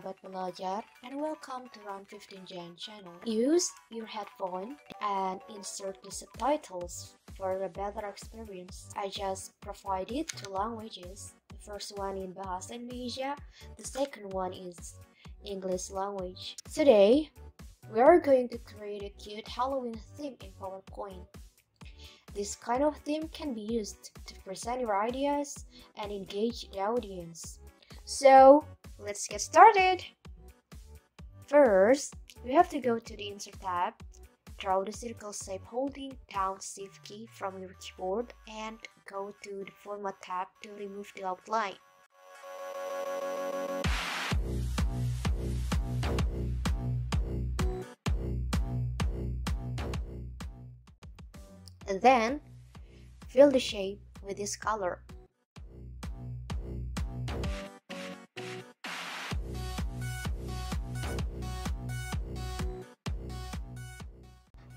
sahabat pelajar and welcome to Ran15Jen channel. Use your headphone and insert the subtitles for a better experience. I just provided two languages. The first one in Bahasa Indonesia, the second one is English language. Today, we are going to create a cute Halloween theme in PowerPoint. This kind of theme can be used to present your ideas and engage the audience. So, let's get started! First, we have to go to the Insert tab, draw the circle shape holding down Shift key from your keyboard and go to the Format tab to remove the outline. and then fill the shape with this color.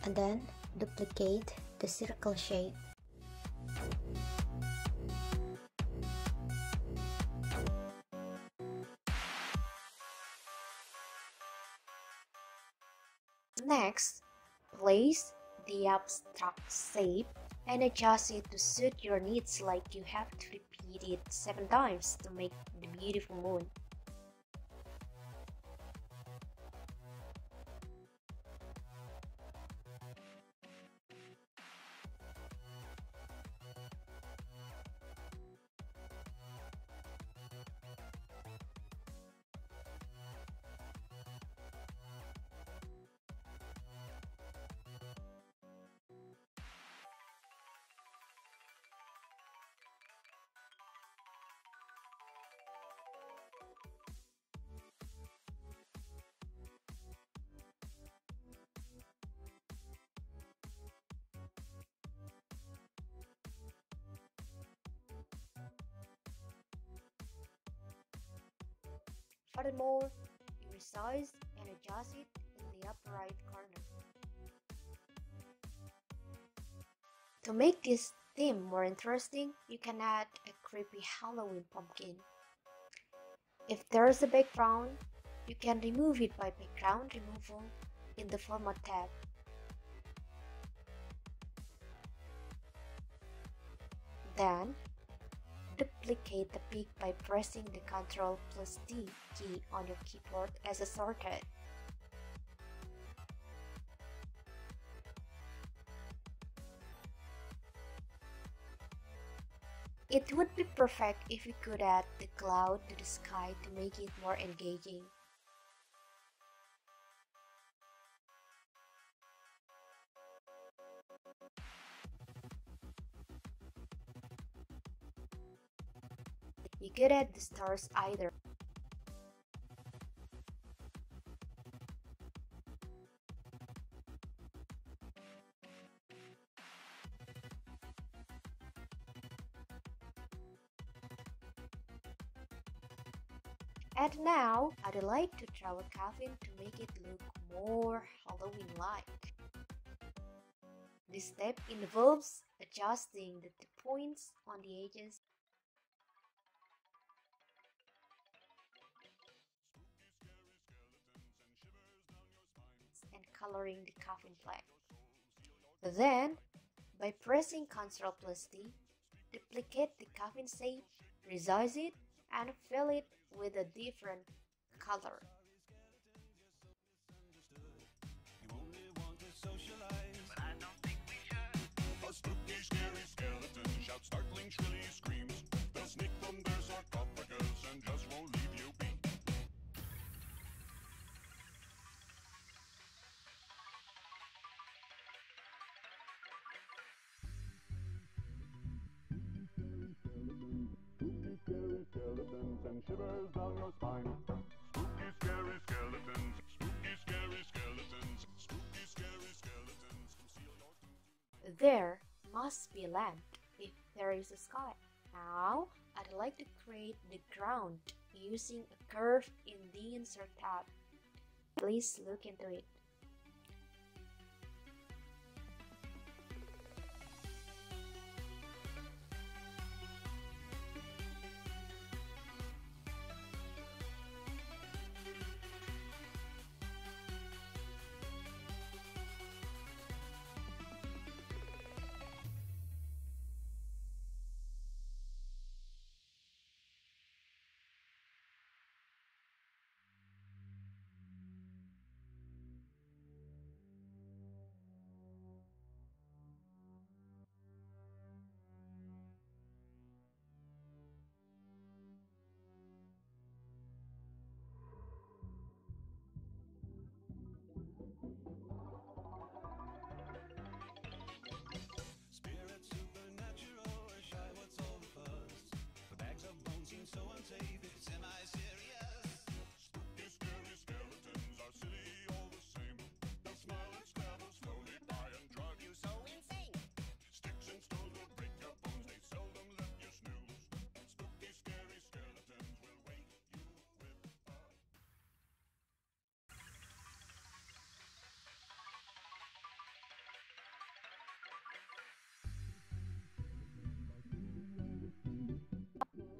And then duplicate the circle shape. Next, place the abstract shape and adjust it to suit your needs like you have to repeat it 7 times to make the beautiful moon. Furthermore, you resize and adjust it in the upper right corner. To make this theme more interesting, you can add a creepy Halloween pumpkin. If there's a background, you can remove it by background removal in the Format tab. Then, duplicate the peak by pressing the Ctrl plus D key on your keyboard as a shortcut. It would be perfect if you could add the cloud to the sky to make it more engaging. You could add the stars either. And now, I'd like to draw a coffin to make it look more Halloween-like. This step involves adjusting the points on the edges coloring the coffin black. Then, by pressing Ctrl plus D, duplicate the coffin shape, resize it, and fill it with a different color. skeletons shivers down your spine. Spooky, scary skeletons, spooky, scary skeletons, spooky, scary skeletons. There must be land if there is a sky. Now, I'd like to create the ground using a curve in the Insert tab. Please look into it.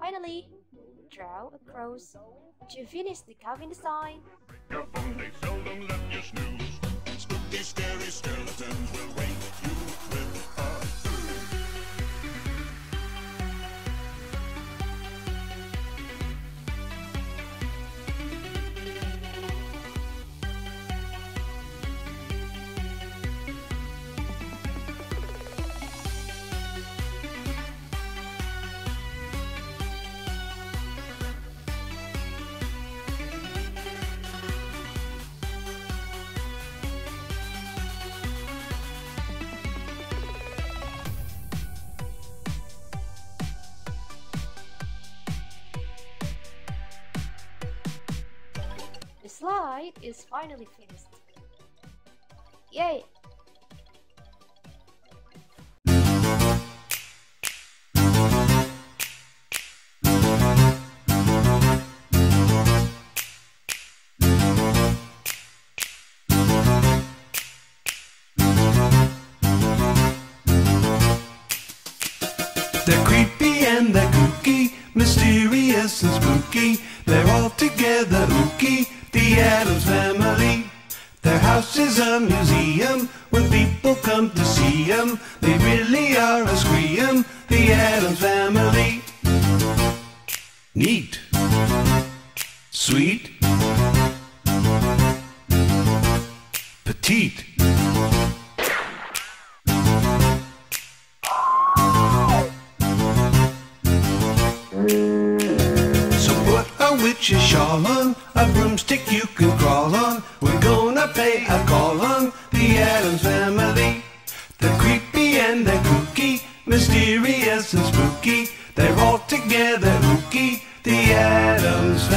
Finally, draw a cross to finish the carving design. Is finally finished. Yay! They're creepy and they're kooky, mysterious and spooky. They're all together ooky, the Addams family. Their house is a museum when people come to see 'em. They really are a scream, the Addams family. Neat, sweet, petite. A witch's shawl on, a broomstick you can crawl on. We're gonna pay a call on the Addams family. They're creepy and they're kooky, mysterious and spooky. They're all together ooky, the Addams family.